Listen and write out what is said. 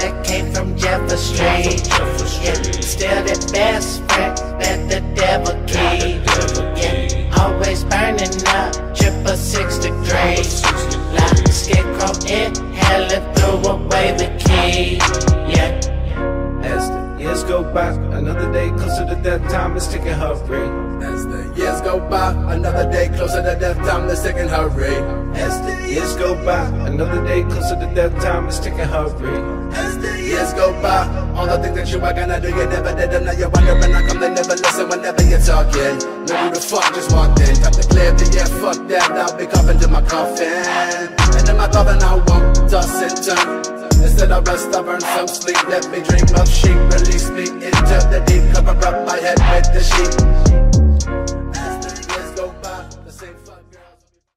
that came from Jefferson Street. Yeah, still the best friend that the devil keep. Yeah, always burning up, triple six degrees. Like scarecrow in hell and threw away the key. Yeah. As the years go by, another day closer to that time is ticking hurry. As day closer to death, time is ticking hurry. As the years go by, another day closer to death, time is ticking hurry. As the years go by, all the things that you were gonna do, you never did them. Now you're wondering how come they never listen whenever you're talking. Know who the fuck just walked in? Got the clear the yeah, fuck that. I'll be coughing to my coffin. And in my coffin, I won't toss and turn. Instead of rest, I burn some sleep. Let me dream of sheep. Release me into the deep. Cover up my head with the sheep.